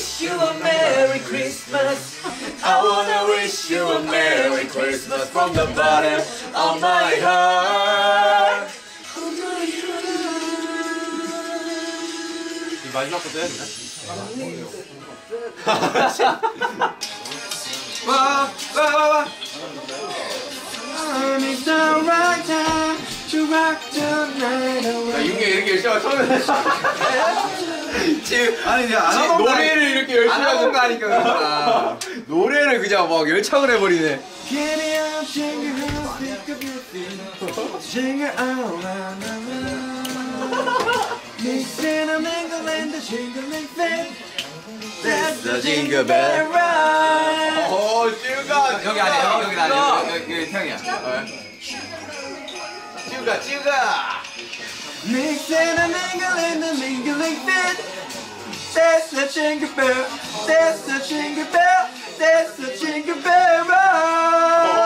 wish you a Merry Christmas. I wanna wish you a Merry Christmas from the bottom of my heart. 이 마지막 것도 해야 되나? 와와와와 It's the right time to rock the night away 윤기 이렇게 열심히 하고 처음에 지금 아니 내가 안 지- 하던 거 노래를 이렇게 열심히 안 하던 하는 거 하니까 그렇구나 노래를 그냥 막 열창을 해버리네 오 찌우가 여기 아니야 여기 아니야 여기 여기 태양이야 찌우가 찌우가 Mixing the mingling fit That's the jingle bell. That's the jingle bell. That's the jingle bell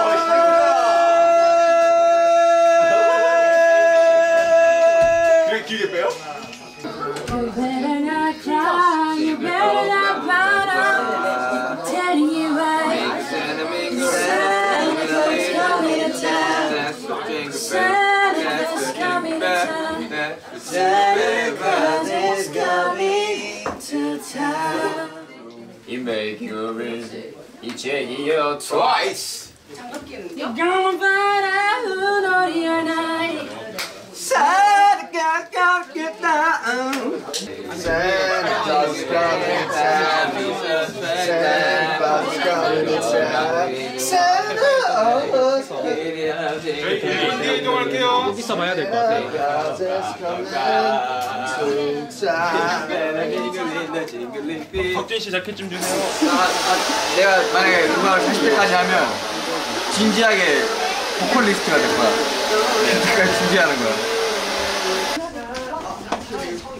make you rich. You check it out twice. Santa Claus got. Santa Claus got get down. Santa Claus got get down. Santa. 저희 이동할게요. 여기서 봐야 될 것 같아. 덕진 씨 자켓 좀 주세요. 내가 만약에 음악을 40대까지 하면 진지하게 보컬리스트가 될 거야. 그때까지 준비하는 거야.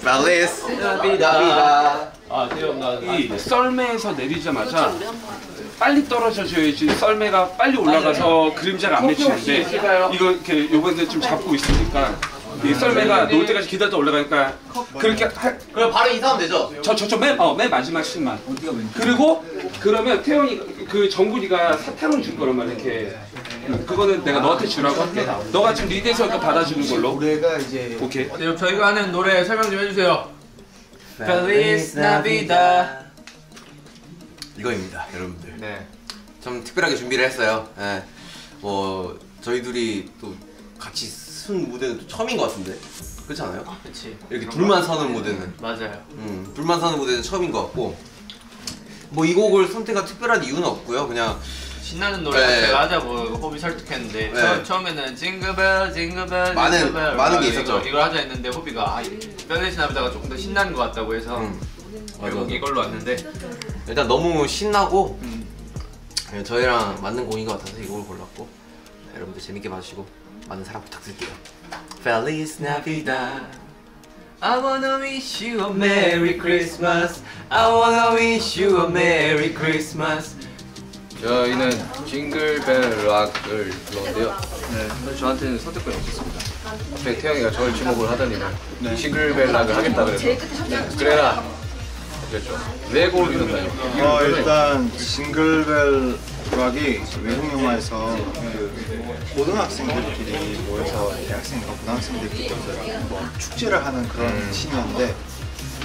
Feliz Navidad 아, 대형 이 썰매에서 내리자마자 빨리 떨어져줘야지 썰매가 빨리 올라가서 그림자가 안 맺히는데 이거 이렇게 요번에 좀 잡고 있으니까 이 썰매가 놓을 때까지 기다렸다 올라가니까 그렇게 할, 그럼 바로 인사하면 되죠? 저, 저, 저, 맨, 어, 맨 마지막 씬만. 그리고, 그러면 태영이, 그 정국이가 사탕을 줄 거란 말이야, 이렇게. 응, 그거는 내가 너한테 주라고 할게. 너가 지금 리드에서 그 받아주는 걸로. 노래가 이제 오케이. 네, 저희가 하는 노래 설명 좀 해주세요 Feliz Navidad. 이거입니다, 여러분들. 네 좀 특별하게 준비를 했어요. 예. 뭐 저희 둘이 또 같이 쓴 무대는 또 처음인 것 같은데, 그렇지 않아요? 그치 이렇게 둘만 서는 무대는, 맞아요 음, 둘만 서는 무대는 처음인 것 같고, 뭐 이 곡을 선택한 특별한 이유는 없고요. 그냥 신나는 노래 네. 제가 하자고 호비 설득했는데 네. 처, 처음에는 징글벨 징글벨 많은- 징글벨 많은 게 있었죠. 이걸 하자 했는데 호비가 아, 벨레시 나비다가 조금 더 신나는 것 같다고 해서 음, 결국. 이걸로 왔는데 일단 너무 신나고 음. 예, 저희랑 맞는 곡인 것 같아서 이 곡을 골랐고 네, 여러분들 재밌게 봐주시고 많은 사랑 부탁드릴게요. Feliz Navidad. I wanna wish you a Merry Christmas. I wanna wish you a Merry Christmas. 저희는 징글벨 락을 불렀는데요 네, 사실 저한테는 선택권이 없었습니다 갑자기 태영이가 저를 지목을 하더니만 네. 징글벨 락을 하겠다 그래서 네, 그래라 그랬죠 왜 곡을 불렀나요? 어 일단 징글벨 락이 외국 영화에서 그 고등학생들끼리 모여서 대학생과 고등학생들끼리 뭐 축제를 하는 그런 음. 신이었는데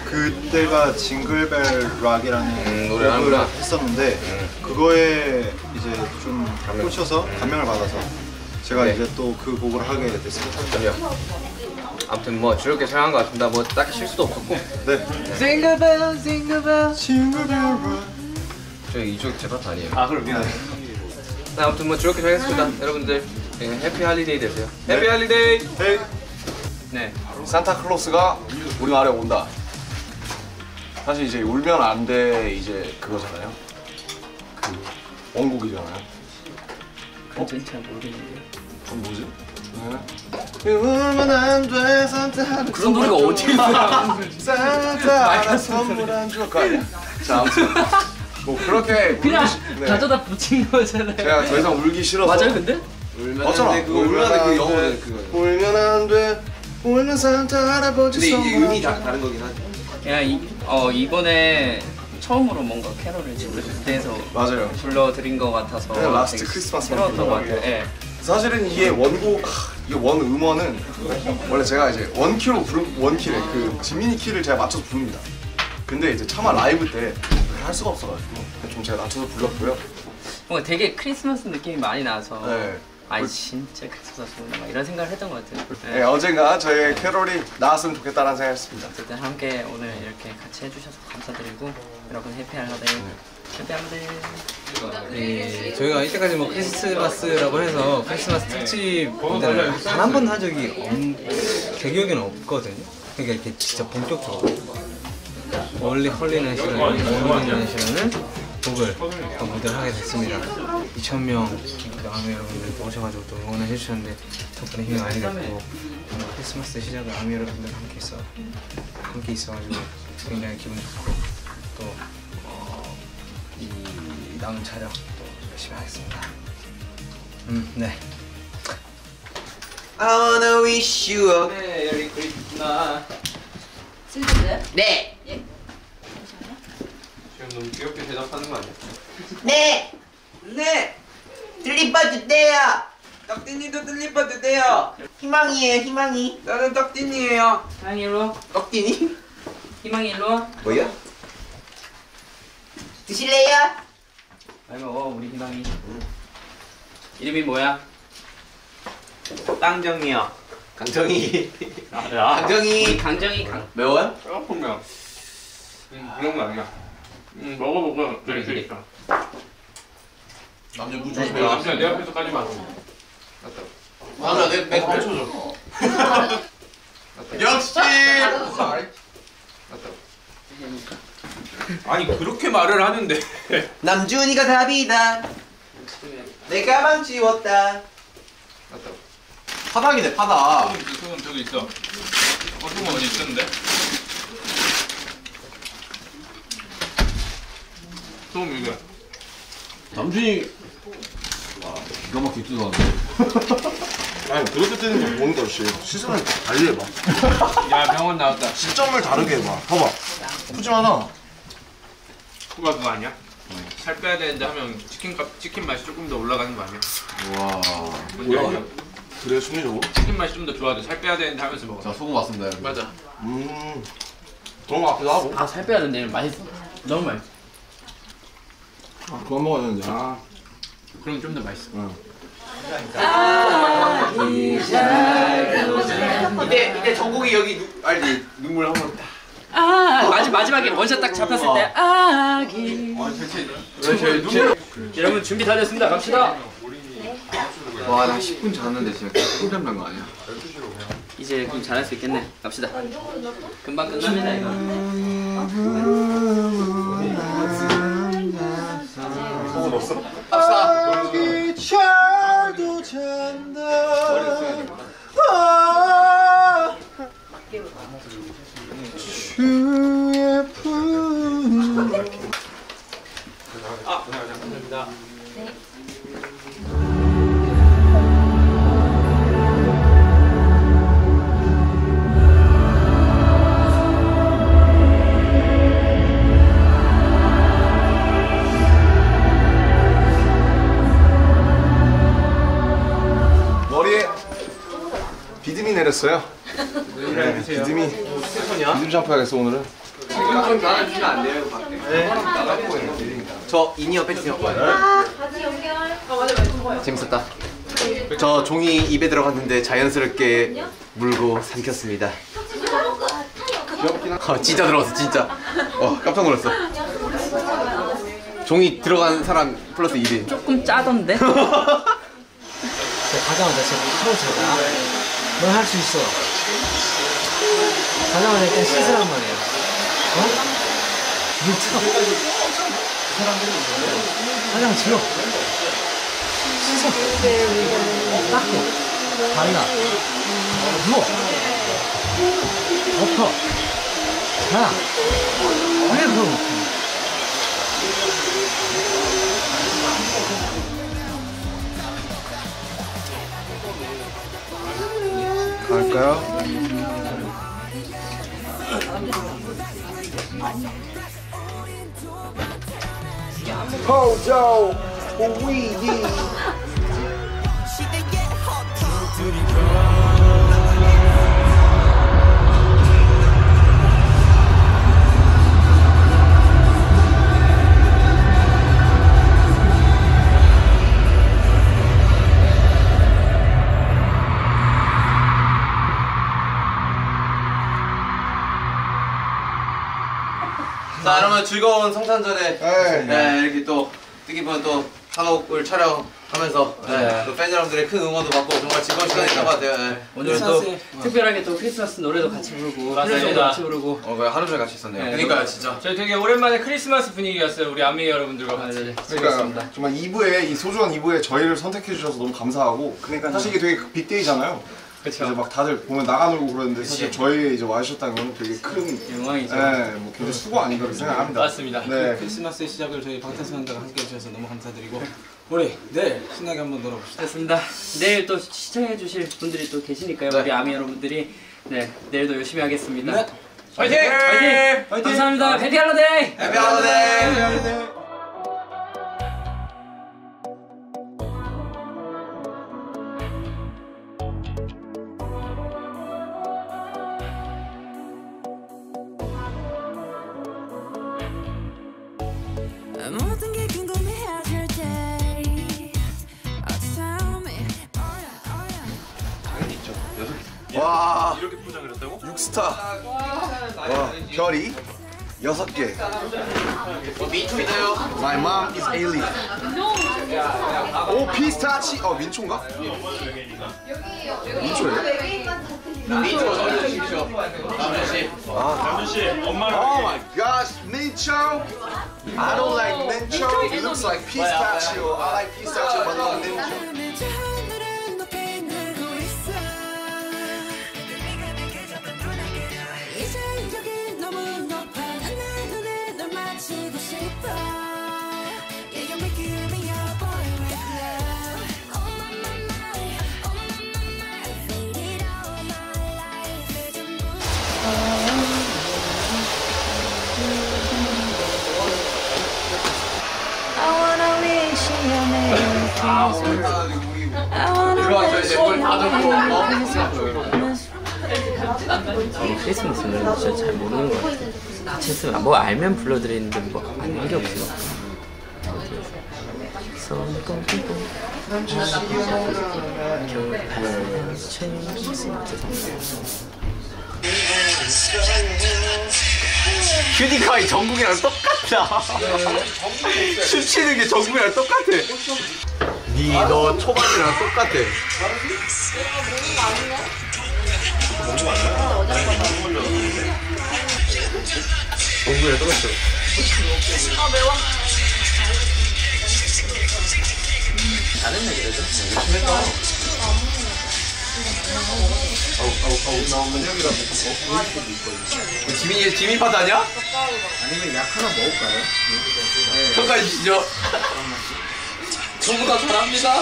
그때가 징글벨 락이라는 음, 노래를 하는구나. 음. 했었는데 그거에 이제 좀 꽂혀서 감명을 받아서 제가 네. 이제 또 그 곡을 하게 됐습니다. 아무튼 뭐 즐겁게 촬영한 것 같습니다 뭐 딱히 실수도 없었고 네. Jingle bell jingle bell rock. 저희 이쪽 제 파트 아니에요 아, 그럼 미안해. 네, 아무튼 뭐 즐겁게 촬영했습니다 여러분들 예, happy holiday 되세요 네. Happy holiday hey. 네 산타클로스가 우리나라에 온다. 사실 이제 울면 안 돼 이제 그거잖아요. 그 원곡이잖아요. 잘 모르겠는데. 그건 뭐지? 네. 울면 안 돼 산타 그런 노래가 어디 있어요? 산타 하나 선물 안줄거 아니야? 자 아무튼 뭐 그렇게 그냥 울기, 네. 가져다 붙인 거잖아요. 제가 더 이상 울기 싫어서 맞아요, 근데? 울면 맞잖아. 안 돼, 그거 울면 안 돼 그 영어는 그거 울면 안 돼 울면 산타 할아버지 근데 이게 음이 다 다른 거긴 하지. 야, 이, 어, 이번에 처음으로 뭔가 캐롤을 맞아요. 불러드린 것 같아서 네, last 되게 크리스마스만 새로웠던 것. 같아요. 예. 사실은 이게 원곡 하, 이게 원 음원은 원래 제가 이제 원 키로 부르 원 키를 그 지민이 키를 제가 맞춰서 부릅니다. 근데 이제 차마 라이브 때 할 수가 없어가지고 좀 제가 낮춰서 불렀고요. 뭔가 되게 크리스마스 느낌이 많이 나서 네. 아니 진짜 크리스마스구나 막 이런 생각을 했던 것 같아요. 예. 네, 언젠가 저의 캐롤이 나왔으면 좋겠다는 생각했습니다. 어쨌든 함께 오늘 이렇게 같이 해주셔서 감사드리고 여러분 해피할 하데이 해피할 하데이 네, 저희가 이때까지 뭐 크리스마스라고 해서 크리스마스 특집 무대를 단한번한 적이 없, 제 기억에는 없거든요. 그러니까 이렇게 진짜 본격적으로 원리 헐리는 시간, 헐리는 시간은 곡을 또 무대를 하게 됐습니다. 2,000명 아미 여러분들 오셔가지고 또 응원을 해주셨는데 덕분에 힘이 많이 됐고 크리스마스 시작을 아미 여러분들 함께 있어 함께 있어가지고 굉장히 기분 좋고 또 어, 이 남은 촬영 또 열심히 하겠습니다. 음, 네. I wanna wish you a 메리 크리스마스. 슬픈데? 네! 너무 귀엽게 대답하는 거 아니야? 네! 네! 들리빠 주세요! 떡디니도 들리빠도 돼요. 희망이에요 희망이 나는 떡디니예요. 희망이 일로 와 떡디니? 희망이 일로 와 뭐야? 드실래요? 많이 먹어 우리 희망이 이름이 뭐야? 땅정이요 강정이 야 강정이 강정이 강 매워요? 조금요. 음, 그런 거 아니야. 음, 먹어보고 그래, 그래. 남자 무 네, 내 앞에 내 앞에서까지 마. 맞아, 내 내가 펼쳐줘. 역시. 아니 그렇게 말을 하는데. 남준이가 답이다 내 가방 지웠다 파당이네 파당. 소금 저기 있어. 어, 소금 어디 있었는데? 소금 이거. 남준이 와 기가 막히게 뜯어놨네 아니 그렇게 뜨는 거 보는 것이 시선을 달리 해봐. 야 병원 나왔다. 시점을 다르게 해봐. 봐봐. 푸짐하다. 그거 그거 아니야? 살 빼야 되는데 하면 치킨 값 치킨 맛이 조금 더 올라가는 거 아니야? 와 뭔지 알죠? 그래 순위적으로? 치킨 맛이 좀 더 좋아져. 살 빼야 되는데 하면서 먹어. 자 소금 왔습니다 여러분 맞아. 음. 그런 거 같기도 하고. 아 살 빼야 되는데 맛있어 너무 맛있어 아, 그만 먹어야 되는데 아. 그럼 좀 더 맛있어. 이때 이때 정국이 여기 누, 알지? 눈물 한번. 아. 마지, 마지막에 원샷 딱 잡혔을 때 아기. 여러분 준비 다 됐습니다. 갑시다. 와, 나 10분 잤는데 진짜 꿀잠 난거 아니야? 이제 그럼 잘할 수 있겠네. 갑시다. 금방 끝납니다 이거 아 기 차도 잔 비듬이 내렸어요. 네, 비듬이 비듬 샴푸하겠어 오늘은. 좀 나눠주면 안 돼요, 밖에? 네. 나가고 있는 저 in-ear 뺏으세요 바지 연결. 재밌었다 저 종이 입에 들어갔는데 자연스럽게 물고 삼켰습니다 어, 진짜 들어갔어 진짜 어 깜짝 놀랐어 종이 들어간 사람 플러스 1위 조금 짜던데? 가자마자 진짜 처음 자자. 넌 할 수 있어. 가자마자 일단 씻으란 말이야. 어? 물 틀어. 화장 지워. 씻어. 닦고. 발라. 누워. 덮어. 자. 왜 그걸 Hot girl. Hojo, we. 여러분 즐거운 성탄절에 네. 네, 이렇게 또 뜻깊은 또 한옥을 촬영하면서 네, 또팬 여러분들의 큰 응원도 받고 정말 즐거운 시간이었던 것 같아요 네. 오늘 또 특별하게 또 크리스마스 노래도 같이 부르고 맞습니다. 같이 부르고 어, 거의 하루 종일 같이 있었네요 네. 그러니까요 진짜 저희 되게 오랜만에 크리스마스 분위기였어요. 우리 안미 여러분들과 같이. 그러니까 정말 2부에 이 소중한 2부에 저희를 선택해 주셔서 너무 감사하고 그러니까 사실 이게 되게 빅데이잖아요. 그쵸. 이제 막 다들 보면 나가 놀고 그러는데 사실 저희 이제 와주셨다는 건 되게 큰 영광이죠. 네, 뭐 굉장히 수고 아닌가 생각합니다. 맞습니다. 네. 크리스마스의 시작을 저희 방탄소년단과 함께 해주셔서 너무 감사드리고 우리 내일 신나게 한번 놀아봅시다. 좋습니다. 내일 또 시청해주실 분들이 또 계시니까요. 우리 아미 여러분들이 네 내일도 열심히 하겠습니다. 네. 화이팅! 화이팅! 감사합니다. 해피 할로데이! 해피 할로데이 모든 이렇게 포장을 했다고? 6스타 와 별이 6개 민초이나요? My mom is alien 오 피스타치 어 민초인가? 민초예요? 민초 전해 주십시오 남준씨 Oh my gosh, mincho! I don't like mincho. It looks like pistachio. I like pistachio, but not mincho. 나 크리스마스 노래 진짜 잘 모르는 것 같아요. 같이 했으면 뭐 알면 불러드리는데 뭐 아는 게 없어. 손꼽고 겨울바람 큐디카이 정국이랑 똑같다 춤추는 게 정국이랑 똑같아 니너 초반이랑 똑같아 정국이랑 똑같아 다른 얘기죠 열심히 했다 지민이 지민 파트 아니야? 아니면 약 하나 먹을까요? 평가해 주시죠. 전부 다 잘합니다.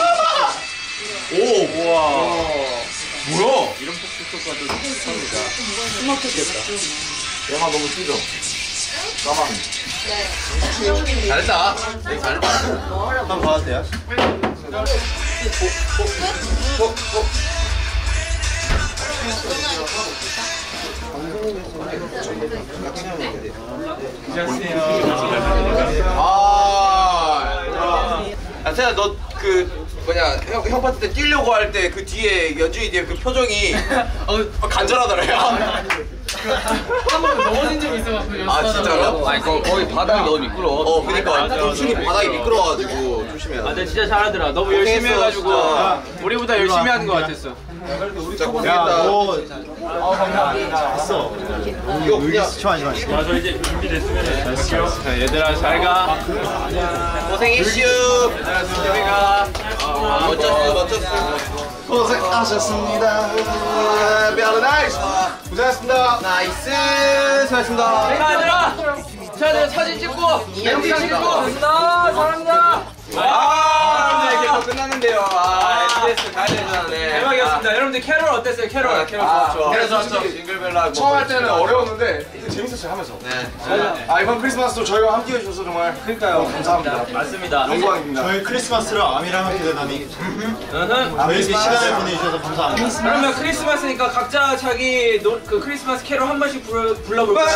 오, 우와. 뭐야? 이런 폭식효과도 처음이다. 숨막혔겠다. 영화 너무 튀죠? 까만. 잘했다. 네, 잘했다. 한번 봐도 돼요? 아, 아, 태야 너그 뭐냐 형, 형 파트 때 뛰려고 할 때 그 뒤에 연준이 뒤에 그 표정이 어, 간절하더라. 야. 한번 넘어진 적이 있어가지고 아 진짜로? 아니 거, 거기 바닥이 너무 미끄러워. 어 그니까 춤이 바닥이 미끄러워가지고 조심해야 돼. 아, 근데 진짜 잘하더라. 너무 열심히 해가지고 진짜. 우리보다 열심히 하는 것 같았어. 진짜 고생했다. 이거 그냥 맞아 이제 준비됐으면 자, 얘들아 잘 가. 고생했슈. 얘들아 조심히 가. 멋졌어 멋졌어. 고생하셨습니다. Very nice. 고생하셨습니다. Nice 수고하셨습니다. 자 얘들아, 자 사진 찍고 영상 찍고. 감사합니다. 사랑합니다. 아. 아 됐어. 네. 대박이었습니다. 여러분들 캐롤 어땠어요? 캐롤. 캐롤 아, 좋았죠. 그래서 솔직히 Jingle Bell Rock 처음 할 때는 어려웠는데 재밌었어요 하면서. 네. 아 이번 크리스마스도 저희와 함께 해주셔서 정말 그러니까요. 감사합니다. 맞습니다. 영광입니다. 저희 크리스마스를 아미랑 함께 되다니. 저에게 시간을 보내주셔서 감사합니다. 그러면 크리스마스니까 각자 자기 노, 그 크리스마스 캐롤 한 번씩 불러, 불러볼까요?